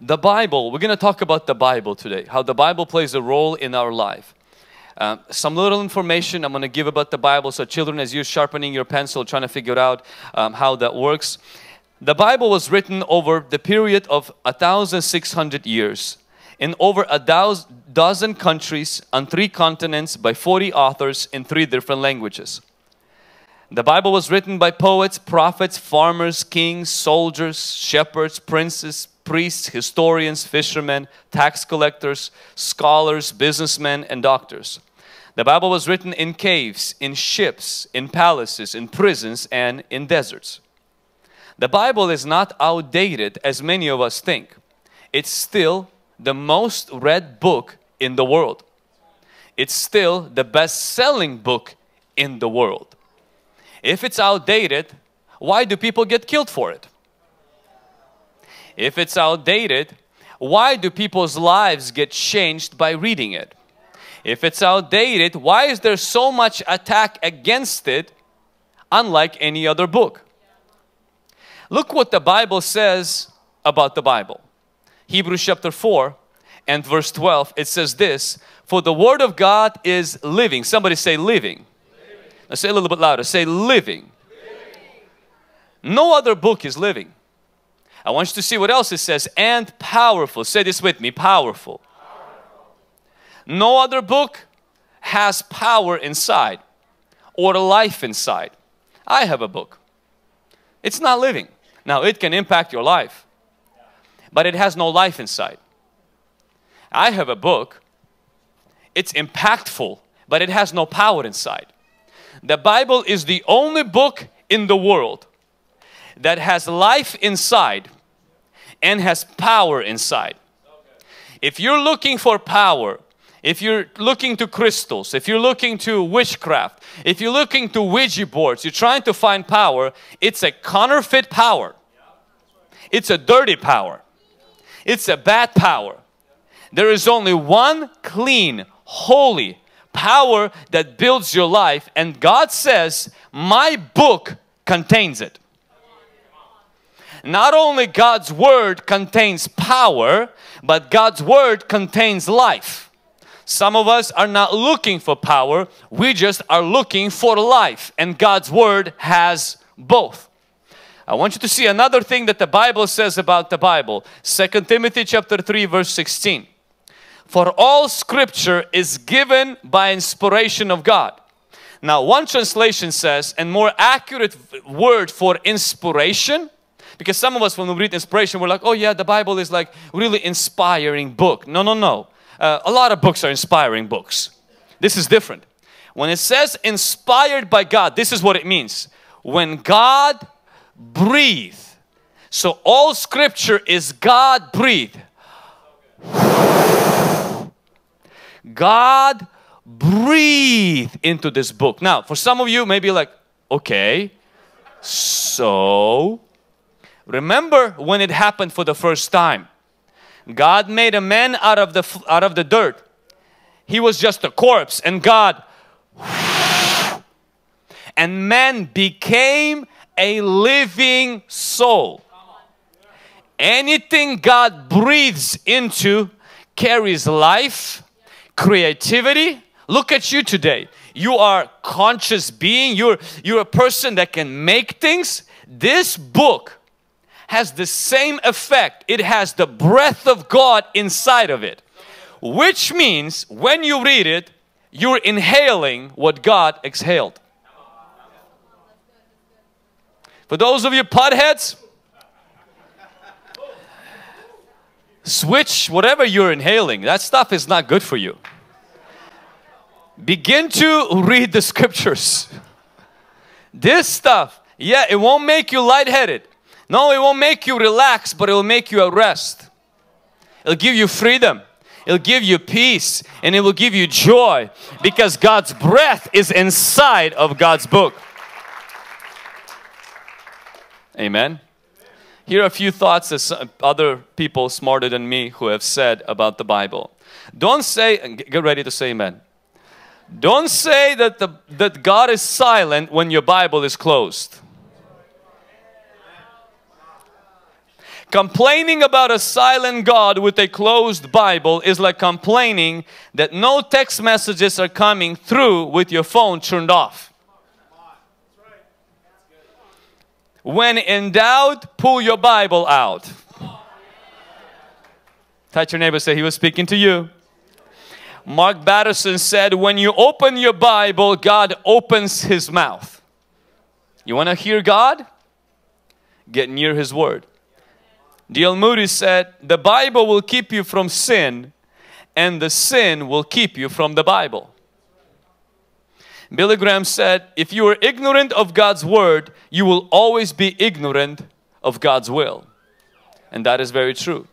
The Bible, we're going to talk about the Bible today, how the Bible plays a role in our life. Um, some little information I'm going to give about the Bible so children as you're sharpening your pencil trying to figure out um, how that works. The Bible was written over the period of 1600 years in over a thousand dozen countries on three continents by 40 authors in three different languages. The Bible was written by poets, prophets, farmers, kings, soldiers, shepherds, princes, priests, historians, fishermen, tax collectors, scholars, businessmen, and doctors. The Bible was written in caves, in ships, in palaces, in prisons, and in deserts. The Bible is not outdated as many of us think. It's still the most read book in the world. It's still the best selling book in the world. If it's outdated, why do people get killed for it? If it's outdated, why do people's lives get changed by reading it? If it's outdated, why is there so much attack against it unlike any other book? Look what the Bible says about the Bible. Hebrews chapter 4 and verse 12, it says this, For the word of God is living. Somebody say living. living. Now say a little bit louder. Say living. living. No other book is living. I want you to see what else it says. And powerful. Say this with me. Powerful. No other book has power inside or life inside. I have a book. It's not living. Now it can impact your life, but it has no life inside. I have a book. It's impactful, but it has no power inside. The Bible is the only book in the world that has life inside and has power inside. If you're looking for power, if you're looking to crystals, if you're looking to witchcraft, if you're looking to Ouija boards, you're trying to find power, it's a counterfeit power. It's a dirty power. It's a bad power. There is only one clean, holy power that builds your life and God says, my book contains it. Not only God's word contains power, but God's word contains life. Some of us are not looking for power, we just are looking for life and God's Word has both. I want you to see another thing that the Bible says about the Bible. 2 Timothy chapter 3 verse 16. For all scripture is given by inspiration of God. Now one translation says, and more accurate word for inspiration, because some of us when we read inspiration we're like, oh yeah, the Bible is like really inspiring book. No, no, no. Uh, a lot of books are inspiring books. This is different. When it says inspired by God, this is what it means. When God breathed, so all scripture is God breathed. God breathed into this book. Now, for some of you, maybe like, okay, so remember when it happened for the first time. God made a man out of the out of the dirt. He was just a corpse and God and man became a living soul. Anything God breathes into carries life, creativity. Look at you today. You are conscious being. You're, you're a person that can make things. This book has the same effect. It has the breath of God inside of it. Which means when you read it, you're inhaling what God exhaled. For those of you potheads, switch whatever you're inhaling. That stuff is not good for you. Begin to read the scriptures. This stuff, yeah, it won't make you lightheaded. No, it won't make you relax, but it will make you a rest. It'll give you freedom. It'll give you peace and it will give you joy because God's breath is inside of God's book. Amen. Here are a few thoughts that other people smarter than me who have said about the Bible. Don't say, get ready to say amen. Don't say that, the, that God is silent when your Bible is closed. Complaining about a silent God with a closed Bible is like complaining that no text messages are coming through with your phone turned off. When in doubt, pull your Bible out. Touch your neighbor, say he was speaking to you. Mark Batterson said, when you open your Bible, God opens his mouth. You want to hear God? Get near his word. D.L. Moody said, the Bible will keep you from sin and the sin will keep you from the Bible. Billy Graham said, if you are ignorant of God's word, you will always be ignorant of God's will. And that is very true.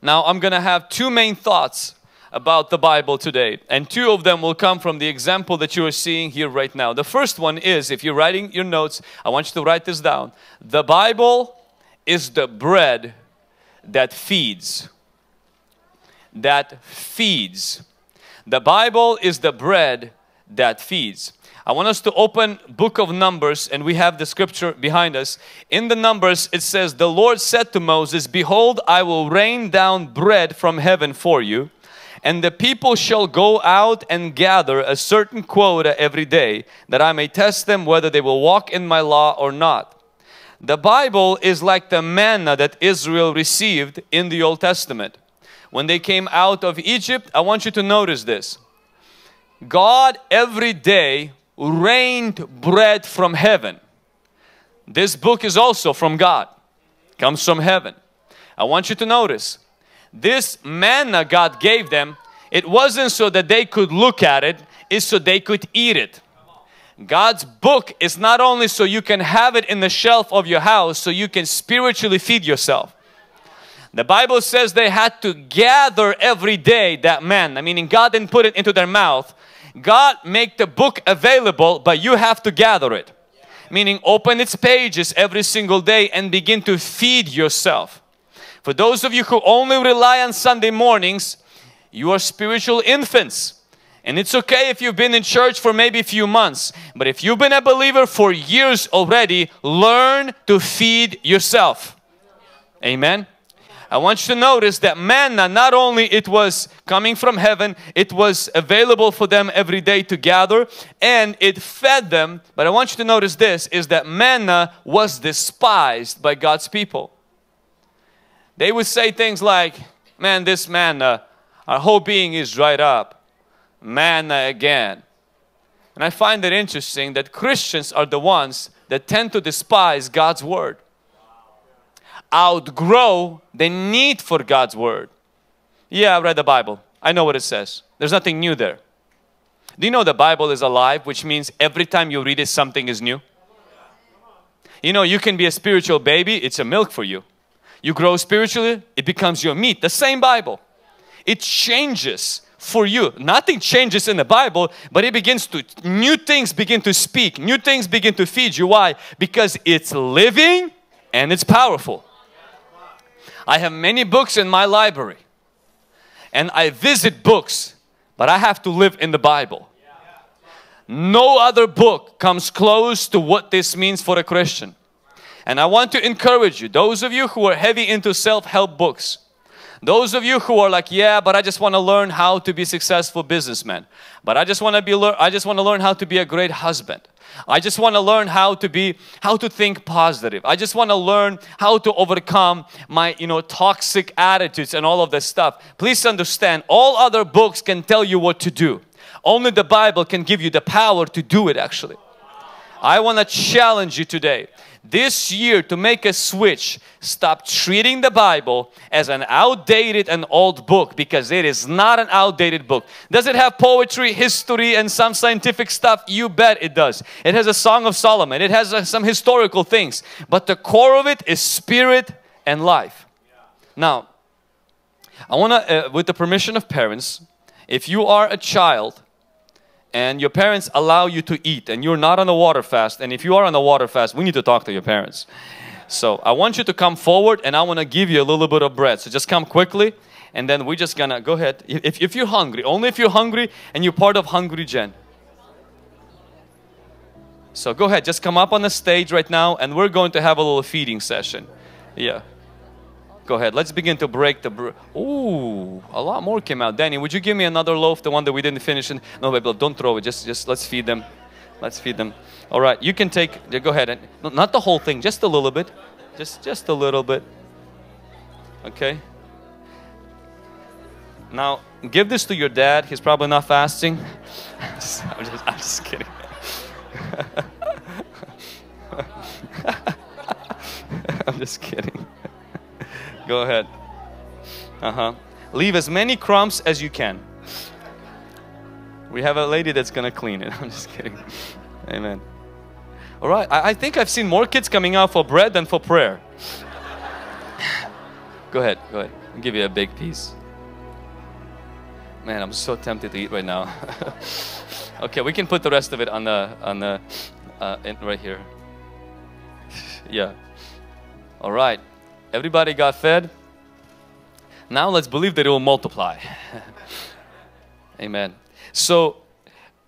Now I'm going to have two main thoughts about the Bible today and two of them will come from the example that you are seeing here right now. The first one is, if you're writing your notes, I want you to write this down. The Bible is the bread that feeds. That feeds. The Bible is the bread that feeds. I want us to open book of Numbers and we have the scripture behind us. In the Numbers it says, The Lord said to Moses, Behold, I will rain down bread from heaven for you and the people shall go out and gather a certain quota every day that I may test them whether they will walk in my law or not. The Bible is like the manna that Israel received in the Old Testament. When they came out of Egypt, I want you to notice this. God every day rained bread from heaven. This book is also from God, comes from heaven. I want you to notice this manna God gave them, it wasn't so that they could look at it, it's so they could eat it. God's book is not only so you can have it in the shelf of your house so you can spiritually feed yourself. The Bible says they had to gather every day that manna, meaning God didn't put it into their mouth, God make the book available, but you have to gather it. Meaning open its pages every single day and begin to feed yourself. For those of you who only rely on Sunday mornings, you are spiritual infants. And it's okay if you've been in church for maybe a few months. But if you've been a believer for years already, learn to feed yourself. Amen. I want you to notice that manna, not only it was coming from heaven, it was available for them every day to gather and it fed them. But I want you to notice this, is that manna was despised by God's people. They would say things like, man, this manna, our whole being is dried up. Manna again. And I find it interesting that Christians are the ones that tend to despise God's word outgrow the need for God's Word. Yeah, I read the Bible. I know what it says. There's nothing new there. Do you know the Bible is alive, which means every time you read it, something is new? You know, you can be a spiritual baby, it's a milk for you. You grow spiritually, it becomes your meat. The same Bible. It changes for you. Nothing changes in the Bible, but it begins to, new things begin to speak, new things begin to feed you. Why? Because it's living and it's powerful. I have many books in my library and I visit books, but I have to live in the Bible. No other book comes close to what this means for a Christian. And I want to encourage you, those of you who are heavy into self-help books, those of you who are like, yeah, but I just want to learn how to be successful businessman. But I just want to be I just want to learn how to be a great husband. I just want to learn how to be, how to think positive. I just want to learn how to overcome my, you know, toxic attitudes and all of this stuff. Please understand, all other books can tell you what to do. Only the Bible can give you the power to do it actually. I want to challenge you today this year to make a switch stop treating the Bible as an outdated and old book because it is not an outdated book. Does it have poetry history and some scientific stuff? You bet it does. It has a song of Solomon. It has uh, some historical things. But the core of it is spirit and life. Now I want to uh, with the permission of parents if you are a child and your parents allow you to eat and you're not on a water fast and if you are on a water fast we need to talk to your parents. So I want you to come forward and I want to give you a little bit of bread. So just come quickly and then we're just gonna go ahead. If, if you're hungry only if you're hungry and you're part of Hungry Gen. So go ahead just come up on the stage right now and we're going to have a little feeding session. Yeah Go ahead. Let's begin to break the. Br- Ooh, a lot more came out. Danny, would you give me another loaf, the one that we didn't finish? In? No, baby, don't throw it. Just, just let's feed them. Let's feed them. All right, you can take. Go ahead and no, not the whole thing, just a little bit, just, just a little bit. Okay. Now give this to your dad. He's probably not fasting. Just, I'm just, I'm just kidding. I'm just kidding. Go ahead. Uh huh. Leave as many crumbs as you can. We have a lady that's gonna clean it. I'm just kidding. Amen. All right. I, I think I've seen more kids coming out for bread than for prayer. go ahead. Go ahead. I'll give you a big piece. Man, I'm so tempted to eat right now. okay, we can put the rest of it on the on the uh, in, right here. yeah. All right. Everybody got fed. Now let's believe that it will multiply. Amen. So,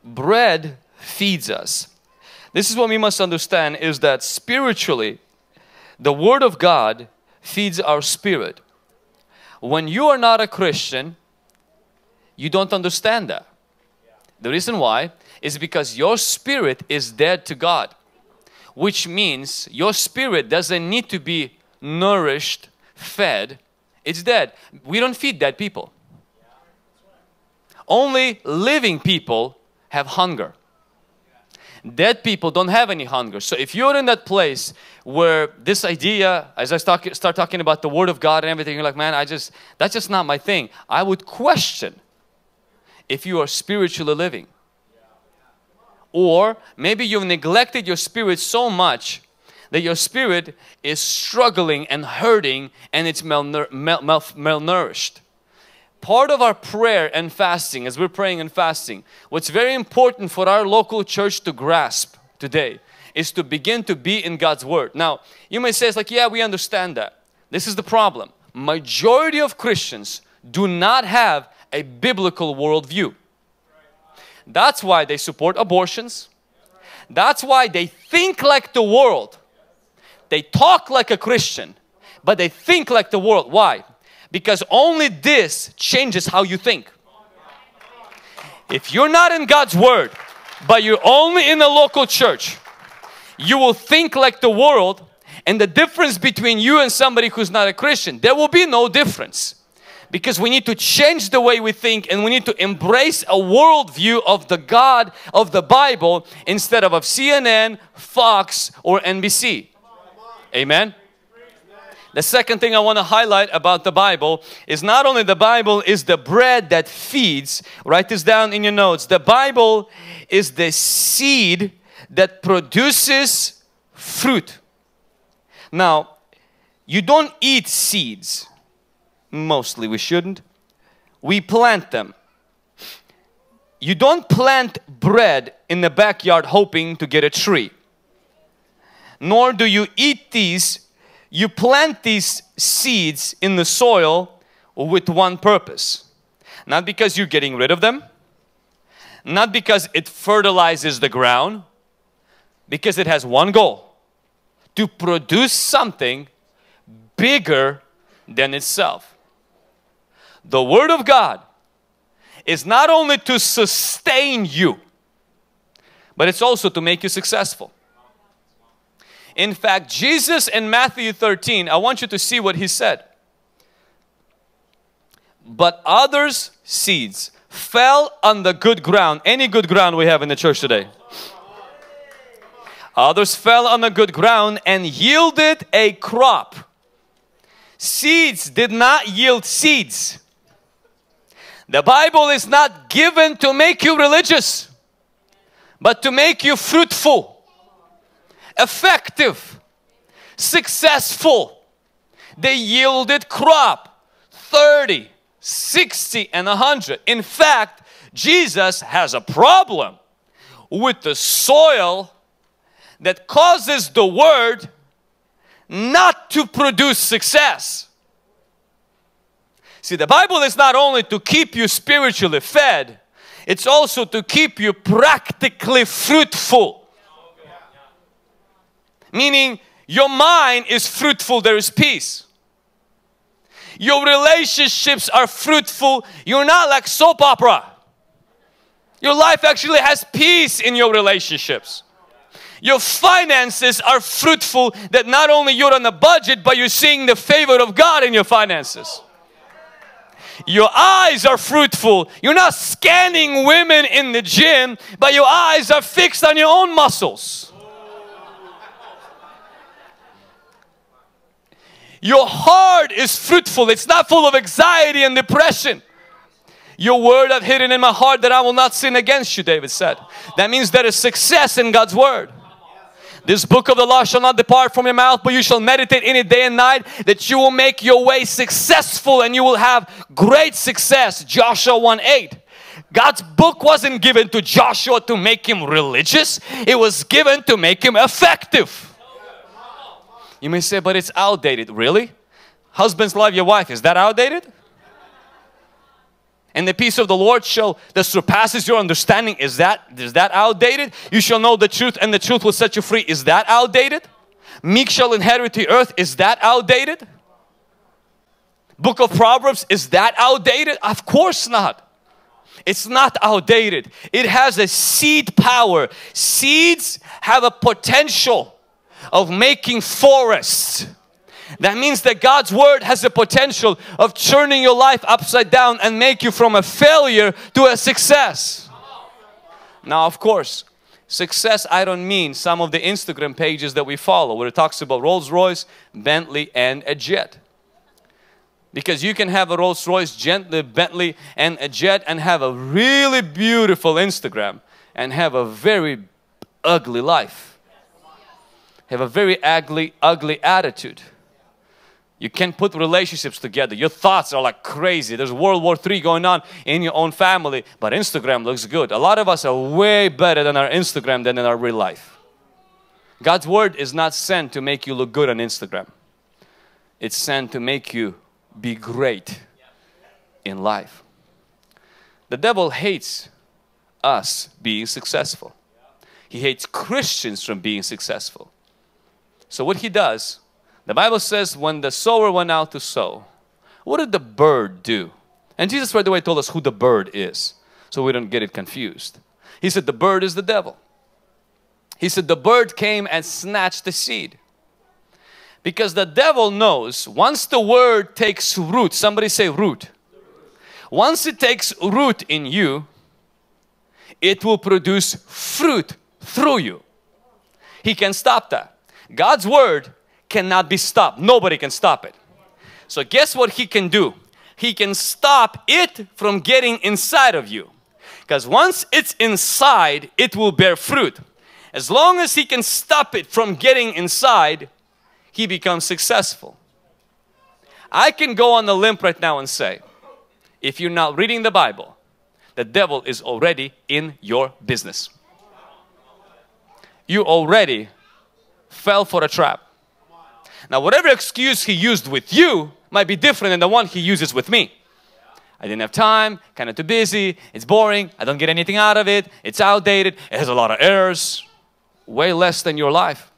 bread feeds us. This is what we must understand is that spiritually, the Word of God feeds our spirit. When you are not a Christian, you don't understand that. The reason why is because your spirit is dead to God, which means your spirit doesn't need to be nourished, fed, it's dead. We don't feed dead people. Only living people have hunger. Dead people don't have any hunger. So if you're in that place where this idea, as I start, start talking about the Word of God and everything, you're like, man, I just, that's just not my thing. I would question if you are spiritually living. Or maybe you've neglected your spirit so much that your spirit is struggling and hurting and it's malnour- mal- mal- malnourished. Part of our prayer and fasting, as we're praying and fasting, what's very important for our local church to grasp today is to begin to be in God's Word. Now, you may say, it's like, yeah, we understand that. This is the problem. Majority of Christians do not have a biblical worldview. That's why they support abortions. That's why they think like the world. They talk like a Christian, but they think like the world. Why? Because only this changes how you think. If you're not in God's Word, but you're only in a local church, you will think like the world and the difference between you and somebody who's not a Christian, there will be no difference. Because we need to change the way we think and we need to embrace a worldview of the God of the Bible instead of of CNN, Fox or NBC. Amen. The second thing I want to highlight about the Bible is not only the Bible is the bread that feeds, write this down in your notes. The Bible is the seed that produces fruit. Now, you don't eat seeds. Mostly we shouldn't. We plant them. You don't plant bread in the backyard hoping to get a tree. Nor do you eat these you plant these seeds in the soil with one purpose. Not because you're getting rid of them, not because it fertilizes the ground, because it has one goal to produce something bigger than itself. The Word of God is not only to sustain you, but it's also to make you successful. In fact, Jesus in Matthew 13, I want you to see what he said. But others' seeds fell on the good ground. Any good ground we have in the church today? Others fell on the good ground and yielded a crop. Seeds did not yield seeds. The Bible is not given to make you religious, but to make you fruitful effective, successful. They yielded crop 30, 60, and 100. In fact, Jesus has a problem with the soil that causes the word not to produce success. See, the Bible is not only to keep you spiritually fed, it's also to keep you practically fruitful. Meaning, your mind is fruitful, there is peace. your relationships are fruitful, you're not like soap opera. Your life actually has peace in your relationships. Your finances are fruitful that not only you're on a budget, but you're seeing the favor of God in your finances. Your eyes are fruitful. You're not scanning women in the gym, but your eyes are fixed on your own muscles. Your heart is fruitful. It's not full of anxiety and depression. Your word I've hidden in my heart that I will not sin against you, David said. That means there is success in God's word. This book of the law shall not depart from your mouth, but you shall meditate in it day and night, that you will make your way successful and you will have great success. Joshua 1 8. God's book wasn't given to Joshua to make him religious, it was given to make him effective. You may say, but it's outdated. Really? Husbands love your wife, is that outdated? and the peace of the Lord shall that surpasses your understanding is that is that outdated? You shall know the truth and the truth will set you free. Is that outdated? Meek shall inherit the earth. Is that outdated? Book of Proverbs is that outdated? Of course not. It's not outdated. It has a seed power. Seeds have a potential of making forests that means that God's word has the potential of turning your life upside down and make you from a failure to a success. Now, of course, success I don't mean some of the Instagram pages that we follow where it talks about Rolls Royce, Bentley and a jet. Because you can have a Rolls Royce, Bentley and a jet and have a really beautiful Instagram and have a very ugly life. Have a very ugly, ugly attitude. You can't put relationships together. Your thoughts are like crazy. There's World War III going on in your own family, but Instagram looks good. A lot of us are way better than our Instagram than in our real life. God's word is not sent to make you look good on Instagram. It's sent to make you be great in life. The devil hates us being successful. He hates Christians from being successful. So what he does the Bible says when the sower went out to sow, what did the bird do? And Jesus right away told us who the bird is so we don't get it confused. He said the bird is the devil. He said the bird came and snatched the seed. Because the devil knows once the word takes root, somebody say root. Once it takes root in you, it will produce fruit through you. He can stop that. God's word cannot be stopped. Nobody can stop it. So guess what he can do? He can stop it from getting inside of you. Because once it's inside, it will bear fruit. As long as he can stop it from getting inside, he becomes successful. I can go on the limp right now and say, if you're not reading the Bible, the devil is already in your business. You already fell for a trap. Now, whatever excuse he used with you might be different than the one he uses with me. I didn't have time, kind of too busy, it's boring, I don't get anything out of it, it's outdated, it has a lot of errors, way less than your life.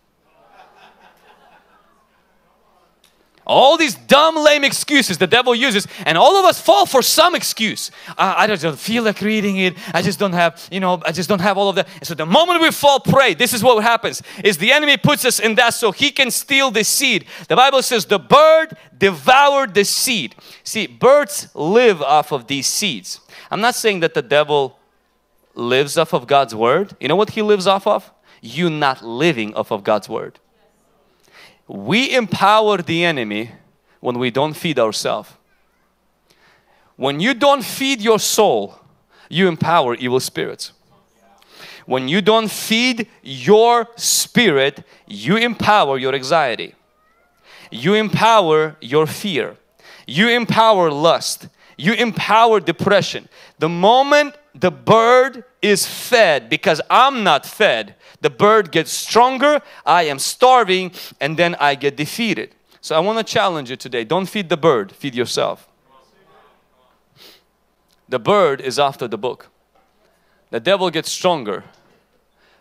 All these dumb, lame excuses the devil uses, and all of us fall for some excuse. Uh, I don't feel like reading it. I just don't have, you know, I just don't have all of that. So the moment we fall prey, this is what happens: is the enemy puts us in that so he can steal the seed. The Bible says the bird devoured the seed. See, birds live off of these seeds. I'm not saying that the devil lives off of God's word. You know what he lives off of? You not living off of God's word. We empower the enemy when we don't feed ourselves. When you don't feed your soul, you empower evil spirits. When you don't feed your spirit, you empower your anxiety. You empower your fear. You empower lust. You empower depression. The moment the bird is fed, because I'm not fed, the bird gets stronger, I am starving, and then I get defeated. So I want to challenge you today. Don't feed the bird, feed yourself. The bird is after the book. The devil gets stronger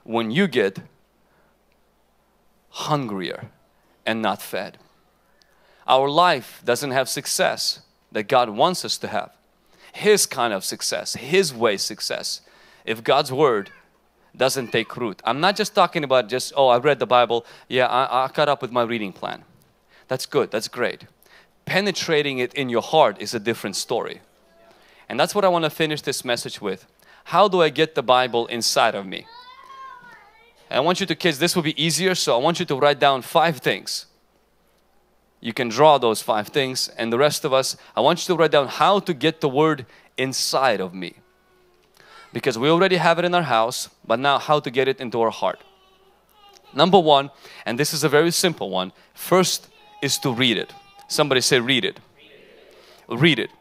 when you get hungrier and not fed. our life doesn't have success that God wants us to have. His kind of success, His way success. If God's Word doesn't take root. I'm not just talking about just, oh, I read the Bible. Yeah, I, I caught up with my reading plan. That's good, that's great. Penetrating it in your heart is a different story. And that's what I want to finish this message with. How do I get the Bible inside of me? And I want you to, kids, this will be easier, so I want you to write down five things. You can draw those five things, and the rest of us, I want you to write down how to get the word inside of me. Because we already have it in our house, but now how to get it into our heart. Number one, and this is a very simple one, first is to read it. Somebody say, read it. Read it.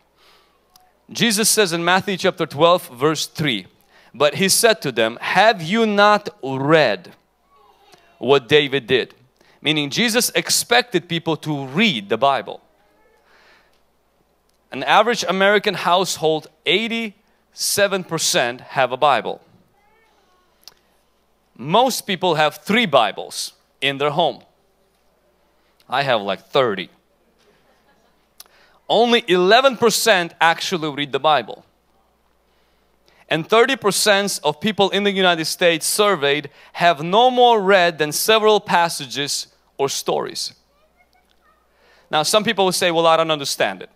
Jesus says in Matthew chapter 12, verse 3, But he said to them, Have you not read what David did? Meaning, Jesus expected people to read the Bible. An average American household, 87% have a Bible. Most people have three Bibles in their home. I have like 30 only 11% actually read the Bible. And 30% of people in the United States surveyed have no more read than several passages or stories. Now, some people will say, Well, I don't understand it.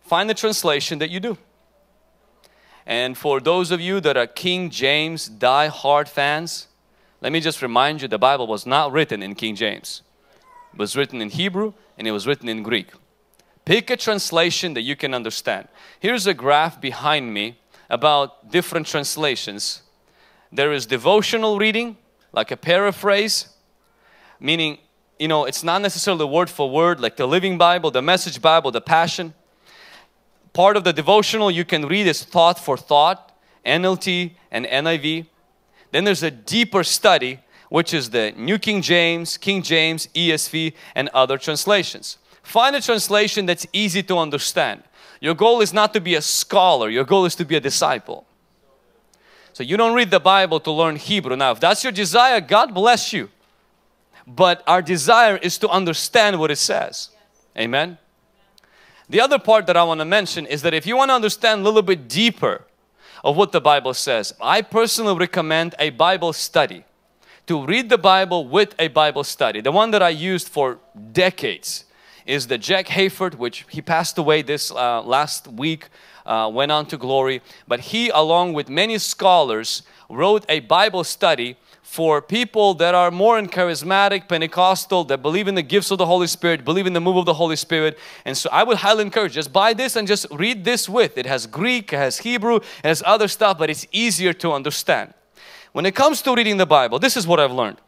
Find the translation that you do. And for those of you that are King James die-hard fans, let me just remind you the Bible was not written in King James. It was written in Hebrew and it was written in Greek. Pick a translation that you can understand. Here's a graph behind me about different translations. There is devotional reading, like a paraphrase, meaning, you know, it's not necessarily word for word, like the Living Bible, the Message Bible, the Passion. Part of the devotional you can read is thought for thought, NLT and NIV. Then there's a deeper study which is the New King James, King James, ESV, and other translations. Find a translation that's easy to understand. Your goal is not to be a scholar, your goal is to be a disciple. So you don't read the Bible to learn Hebrew. Now, if that's your desire, God bless you. But our desire is to understand what it says. Amen. The other part that I want to mention is that if you want to understand a little bit deeper of what the Bible says, I personally recommend a Bible study to read the Bible with a Bible study. The one that I used for decades is the Jack Hayford, which he passed away this uh, last week, uh, went on to glory. But he, along with many scholars, wrote a Bible study for people that are more in charismatic, Pentecostal, that believe in the gifts of the Holy Spirit, believe in the move of the Holy Spirit. And so I would highly encourage, just buy this and just read this with. It has Greek, it has Hebrew, it has other stuff, but it's easier to understand. When it comes to reading the Bible, this is what I've learned.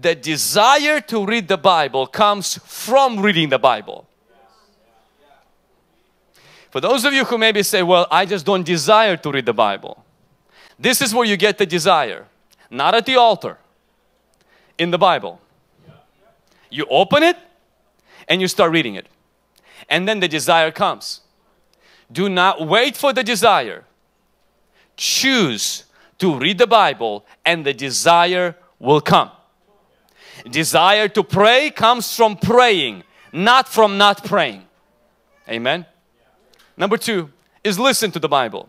The desire to read the Bible comes from reading the Bible. For those of you who maybe say, well, I just don't desire to read the Bible. This is where you get the desire. Not at the altar. In the Bible. You open it and you start reading it. And then the desire comes. Do not wait for the desire. Choose to read the Bible and the desire will come. Desire to pray comes from praying, not from not praying. Amen. Number two is listen to the Bible.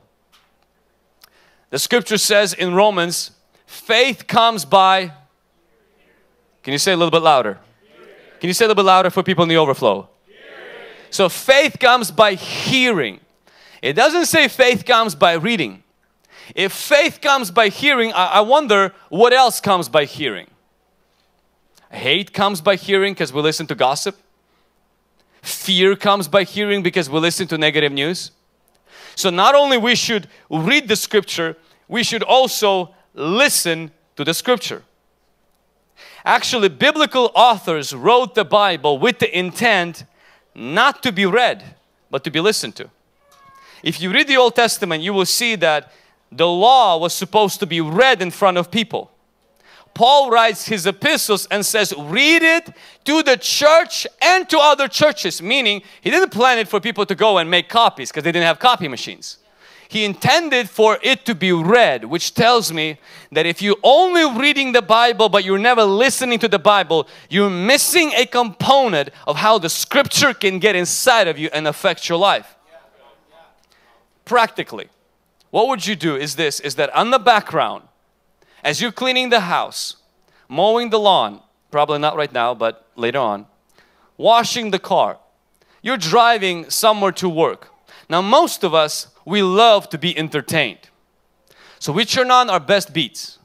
The scripture says in Romans, faith comes by. Can you say a little bit louder? Can you say a little bit louder for people in the overflow? So faith comes by hearing. It doesn't say faith comes by reading. If faith comes by hearing, I, I wonder what else comes by hearing. Hate comes by hearing because we listen to gossip. Fear comes by hearing because we listen to negative news. So not only we should read the scripture, we should also listen to the scripture. Actually, biblical authors wrote the Bible with the intent not to be read, but to be listened to. If you read the Old Testament, you will see that the law was supposed to be read in front of people. Paul writes his epistles and says, read it to the church and to other churches. Meaning, he didn't plan it for people to go and make copies because they didn't have copy machines. He intended for it to be read, which tells me that if you're only reading the Bible but you're never listening to the Bible, you're missing a component of how the scripture can get inside of you and affect your life. Practically, what would you do is this, is that on the background, as you're cleaning the house, mowing the lawn, probably not right now, but later on, washing the car, you're driving somewhere to work. Now most of us, we love to be entertained. So we turn on our best beats,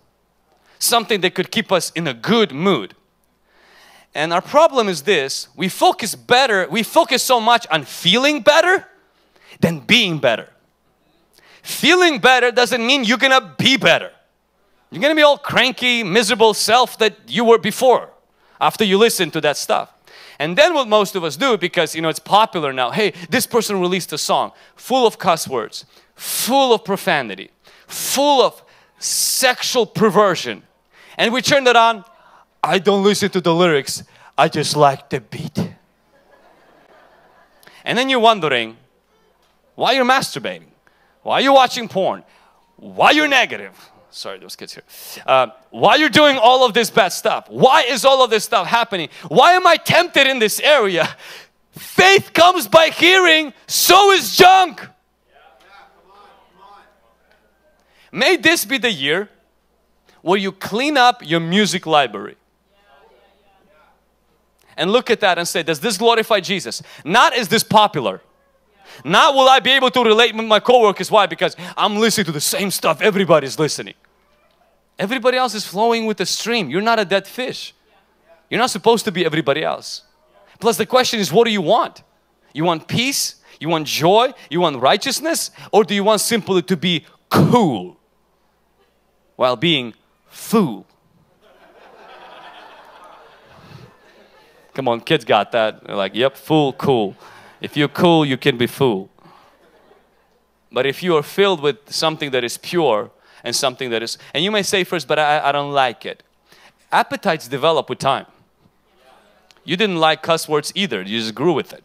something that could keep us in a good mood. And our problem is this, we focus better, we focus so much on feeling better than being better. Feeling better doesn't mean you're gonna be better. You're gonna be all cranky, miserable self that you were before after you listen to that stuff. And then what most of us do, because you know it's popular now, hey, this person released a song full of cuss words, full of profanity, full of sexual perversion. And we turn it on, I don't listen to the lyrics, I just like the beat. And then you're wondering why you're masturbating, why you're watching porn, why you're negative, sorry those kids here. Uh, why you're doing all of this bad stuff? Why is all of this stuff happening? Why am i tempted in this area? Faith comes by hearing so is junk. May this be the year where you clean up your music library. And look at that and say does this glorify jesus? Not is this popular not will I be able to relate with my coworkers. Why? Because I'm listening to the same stuff everybody's listening. Everybody else is flowing with the stream. You're not a dead fish. You're not supposed to be everybody else. Plus the question is what do you want? You want peace? You want joy? You want righteousness? Or do you want simply to be cool while being fool? Come on, kids got that. They're like, yep, fool, cool. If you're cool, you can be fool. But if you are filled with something that is pure, and something that is, and you may say first, but I, I don't like it. Appetites develop with time. You didn't like cuss words either, you just grew with it.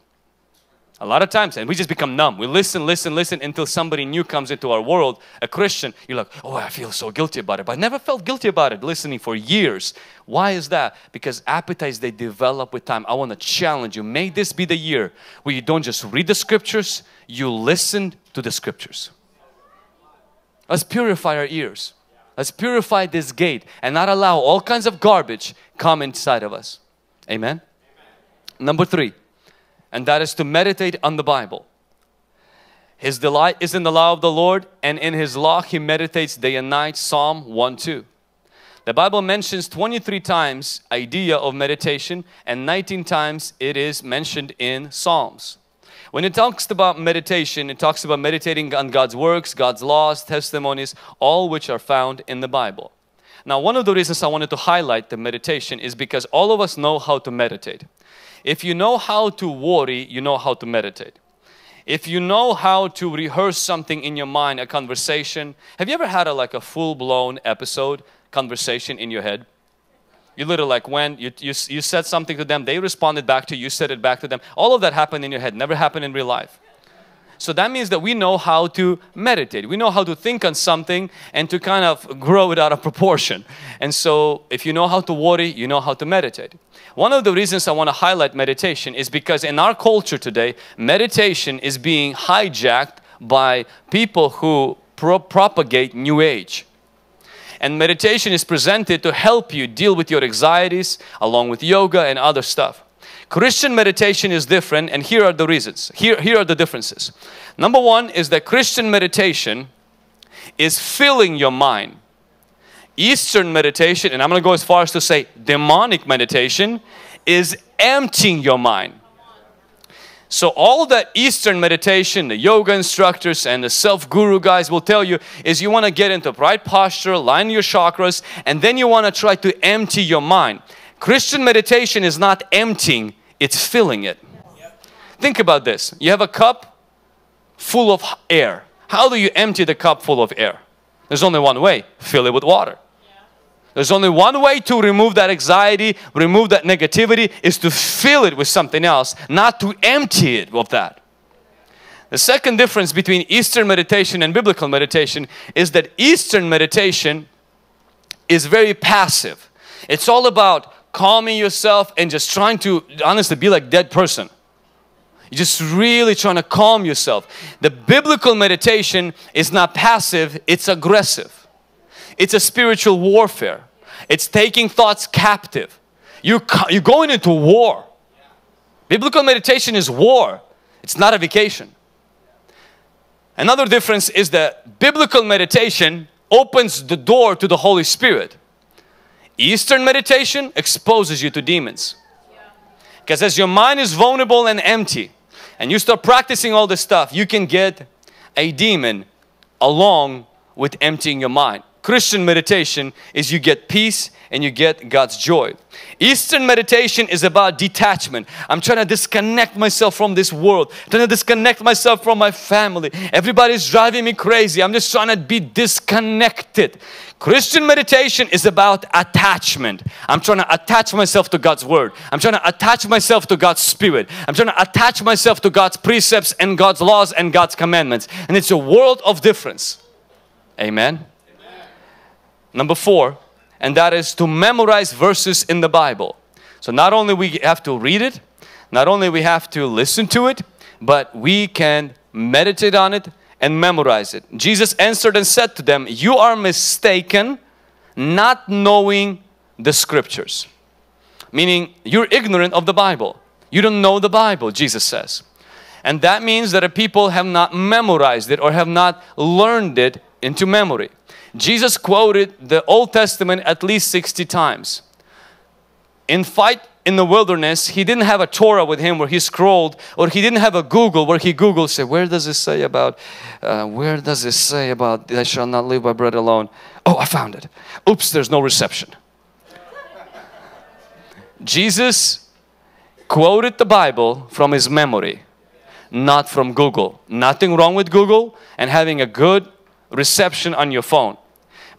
A lot of times, and we just become numb. We listen, listen, listen until somebody new comes into our world, a Christian. You're like, oh, I feel so guilty about it. But I never felt guilty about it listening for years. Why is that? Because appetites, they develop with time. I want to challenge you. May this be the year where you don't just read the scriptures, you listen to the scriptures. Let's purify our ears. Let's purify this gate and not allow all kinds of garbage come inside of us. Amen? Amen. Number three, and that is to meditate on the Bible. His delight is in the law of the Lord and in His law He meditates day and night. Psalm 1 2. The Bible mentions 23 times idea of meditation and 19 times it is mentioned in Psalms. When it talks about meditation, it talks about meditating on God's works, God's laws, testimonies, all which are found in the Bible. Now, one of the reasons I wanted to highlight the meditation is because all of us know how to meditate. If you know how to worry, you know how to meditate. If you know how to rehearse something in your mind, a conversation, have you ever had a, like a full-blown episode, conversation in your head? You literally like when you, you, you said something to them, they responded back to you, you said it back to them. All of that happened in your head, never happened in real life. So that means that we know how to meditate. We know how to think on something and to kind of grow it out of proportion. And so if you know how to worry, you know how to meditate. One of the reasons I want to highlight meditation is because in our culture today, meditation is being hijacked by people who pro propagate New Age and meditation is presented to help you deal with your anxieties along with yoga and other stuff. Christian meditation is different and here are the reasons. Here, here are the differences. Number one is that Christian meditation is filling your mind. Eastern meditation, and I'm going to go as far as to say demonic meditation, is emptying your mind. So all the Eastern meditation, the yoga instructors and the self-guru guys will tell you is you want to get into right posture, line your chakras, and then you want to try to empty your mind. Christian meditation is not emptying, it's filling it. Think about this. You have a cup full of air. How do you empty the cup full of air? There's only one way, fill it with water. There's only one way to remove that anxiety, remove that negativity, is to fill it with something else, not to empty it of that. The second difference between Eastern meditation and biblical meditation is that Eastern meditation is very passive. It's all about calming yourself and just trying to honestly be like dead person. You're just really trying to calm yourself. The biblical meditation is not passive, it's aggressive. It's a spiritual warfare. It's taking thoughts captive. You, you're going into war. Biblical meditation is war. It's not a vacation. Another difference is that biblical meditation opens the door to the Holy Spirit. Eastern meditation exposes you to demons. Because as your mind is vulnerable and empty, and you start practicing all this stuff, you can get a demon along with emptying your mind. Christian meditation is you get peace and you get God's joy. Eastern meditation is about detachment. I'm trying to disconnect myself from this world, I'm trying to disconnect myself from my family. Everybody's driving me crazy. I'm just trying to be disconnected. Christian meditation is about attachment. I'm trying to attach myself to God's word. I'm trying to attach myself to God's spirit. I'm trying to attach myself to God's precepts and God's laws and God's commandments. And it's a world of difference. Amen. Number four, and that is to memorize verses in the Bible. So not only we have to read it, not only we have to listen to it, but we can meditate on it and memorize it. Jesus answered and said to them, You are mistaken, not knowing the scriptures. Meaning, you're ignorant of the Bible. You don't know the Bible, Jesus says. And that means that people have not memorized it or have not learned it into memory. Jesus quoted the Old Testament at least 60 times. In fight in the wilderness, he didn't have a Torah with him where he scrolled, or he didn't have a Google where he Googled, say, where does it say about, uh, where does it say about, I shall not live by bread alone? Oh, I found it. Oops, there's no reception. Jesus quoted the Bible from his memory, not from Google. Nothing wrong with Google and having a good reception on your phone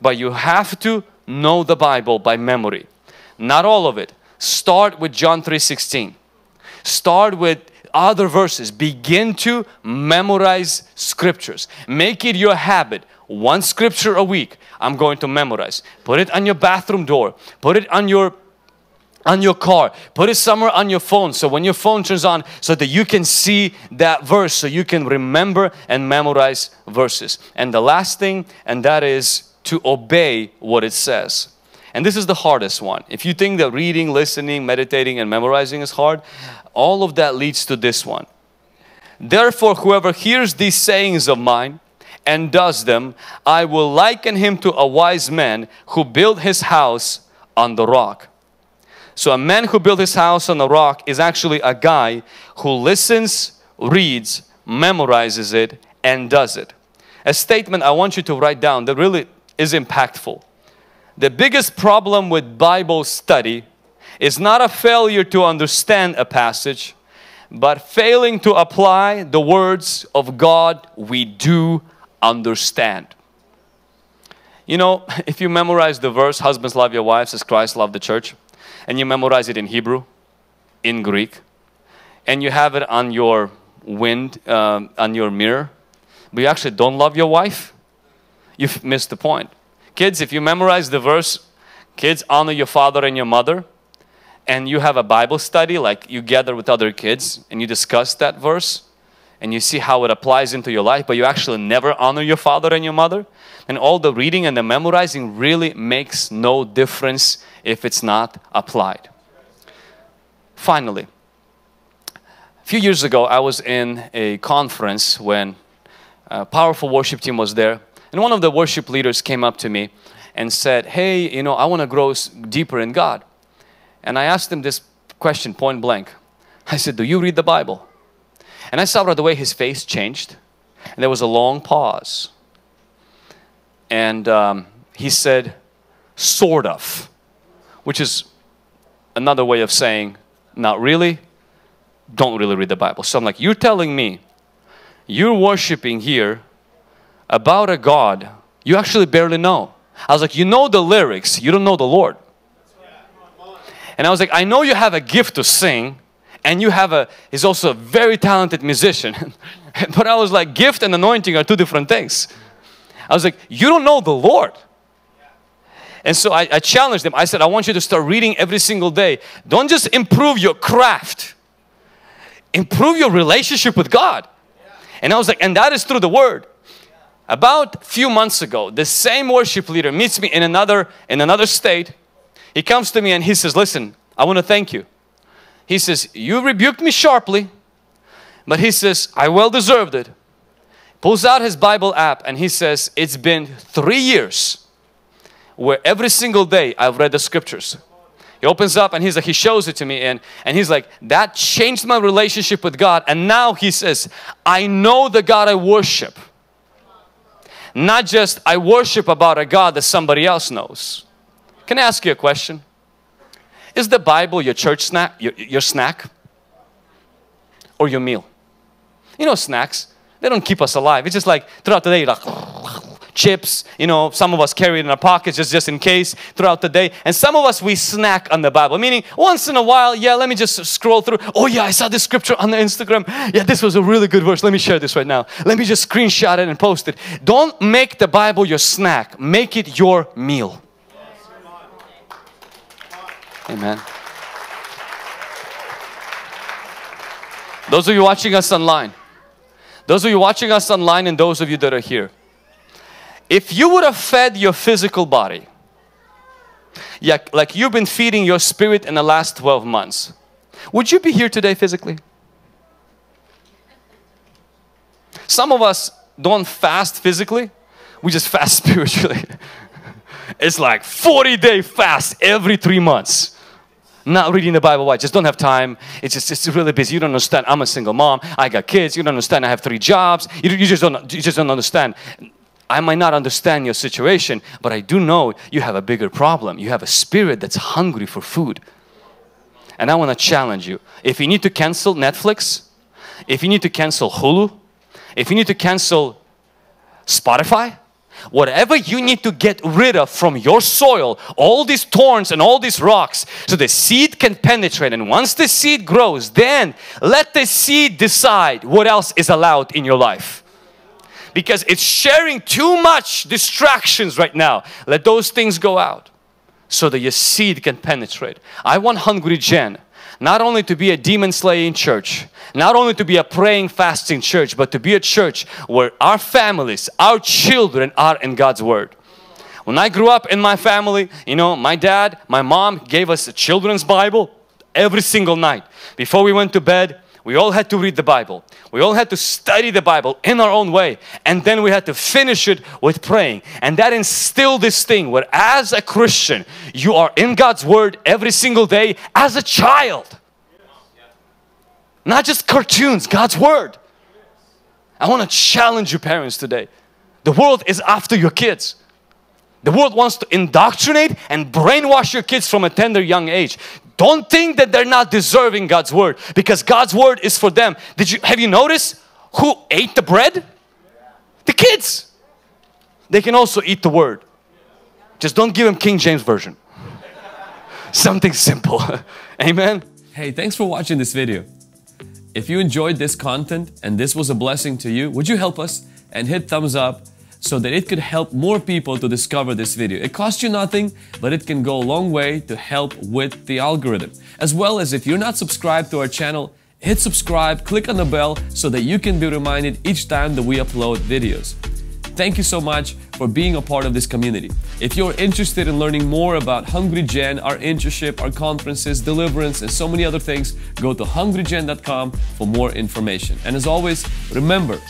but you have to know the Bible by memory. Not all of it. Start with John 3:16. Start with other verses. Begin to memorize scriptures. Make it your habit. One scripture a week. I'm going to memorize. Put it on your bathroom door. Put it on your on your car put it somewhere on your phone so when your phone turns on so that you can see that verse so you can remember and memorize verses and the last thing and that is to obey what it says. And this is the hardest one. If you think that reading, listening, meditating, and memorizing is hard, all of that leads to this one. Therefore, whoever hears these sayings of mine and does them, I will liken him to a wise man who built his house on the rock. So, a man who built his house on the rock is actually a guy who listens, reads, memorizes it, and does it. A statement I want you to write down that really is impactful. The biggest problem with Bible study is not a failure to understand a passage, but failing to apply the words of God we do understand. You know, if you memorize the verse, husbands love your wives as Christ loved the church, and you memorize it in Hebrew, in Greek, and you have it on your wind, um, on your mirror, but you actually don't love your wife, you've missed the point. Kids, if you memorize the verse, kids, honor your father and your mother, and you have a Bible study, like you gather with other kids and you discuss that verse, and you see how it applies into your life, but you actually never honor your father and your mother, and all the reading and the memorizing really makes no difference if it's not applied. Finally, a few years ago, I was in a conference when a powerful worship team was there and one of the worship leaders came up to me and said, Hey, you know, I want to grow deeper in God. And I asked him this question point blank. I said, Do you read the Bible? And I saw right away his face changed. And there was a long pause. And um, he said, Sort of, which is another way of saying, Not really, don't really read the Bible. So I'm like, You're telling me you're worshiping here about a God you actually barely know. I was like, you know the lyrics, you don't know the Lord. And I was like, I know you have a gift to sing and you have a, he's also a very talented musician. but I was like, gift and anointing are two different things. I was like, you don't know the Lord. And so I, I challenged him. I said, I want you to start reading every single day. Don't just improve your craft, improve your relationship with God. And I was like, and that is through the Word. About a few months ago, the same worship leader meets me in another in another state. He comes to me and he says, "Listen, I want to thank you." He says, "You rebuked me sharply, but he says I well deserved it." Pulls out his Bible app and he says, "It's been 3 years where every single day I've read the scriptures. He opens up and he's like, he shows it to me and, and he's like, that changed my relationship with God. And now he says, I know the God I worship. Not just I worship about a God that somebody else knows. Can I ask you a question? Is the Bible your church snack, your, your snack? Or your meal? You know snacks, they don't keep us alive. It's just like throughout the day, like chips, you know, some of us carry it in our pockets just, just in case throughout the day. And some of us, we snack on the Bible, meaning once in a while, yeah, let me just scroll through. Oh yeah, I saw this scripture on the Instagram. Yeah, this was a really good verse. Let me share this right now. Let me just screenshot it and post it. Don't make the Bible your snack. Make it your meal. Amen. Those of you watching us online, those of you watching us online and those of you that are here, if you would have fed your physical body, like you've been feeding your spirit in the last 12 months, would you be here today physically? Some of us don't fast physically, we just fast spiritually. it's like 40 day fast every three months. Not reading the Bible, why? Just don't have time. It's just it's really busy. You don't understand. I'm a single mom. I got kids. You don't understand. I have three jobs. You, you just don't. You just don't understand. I might not understand your situation, but I do know you have a bigger problem. You have a spirit that's hungry for food. And I want to challenge you. If you need to cancel Netflix, if you need to cancel Hulu, if you need to cancel Spotify, whatever you need to get rid of from your soil, all these thorns and all these rocks, so the seed can penetrate. And once the seed grows, then let the seed decide what else is allowed in your life because it's sharing too much distractions right now. Let those things go out so that your seed can penetrate. I want Hungry Gen not only to be a demon slaying church, not only to be a praying, fasting church, but to be a church where our families, our children are in God's Word. When I grew up in my family, you know, my dad, my mom gave us a children's Bible every single night. Before we went to bed, we all had to read the Bible. We all had to study the Bible in our own way. And then we had to finish it with praying. And that instilled this thing where as a Christian, you are in God's Word every single day as a child. Not just cartoons, God's Word. I want to challenge you parents today. The world is after your kids. The world wants to indoctrinate and brainwash your kids from a tender young age. Don't think that they're not deserving God's word because God's word is for them. Did you have you noticed who ate the bread? The kids. They can also eat the word. Just don't give them King James version. Something simple. Amen. Hey, thanks for watching this video. If you enjoyed this content and this was a blessing to you, would you help us and hit thumbs up so that it could help more people to discover this video. It costs you nothing, but it can go a long way to help with the algorithm. As well as if you're not subscribed to our channel, hit subscribe, click on the bell so that you can be reminded each time that we upload videos. Thank you so much for being a part of this community. If you're interested in learning more about Hungry Gen, our internship, our conferences, deliverance, and so many other things, go to hungrygen.com for more information. And as always, remember,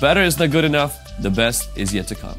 better is not good enough, the best is yet to come.